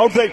Outbreak.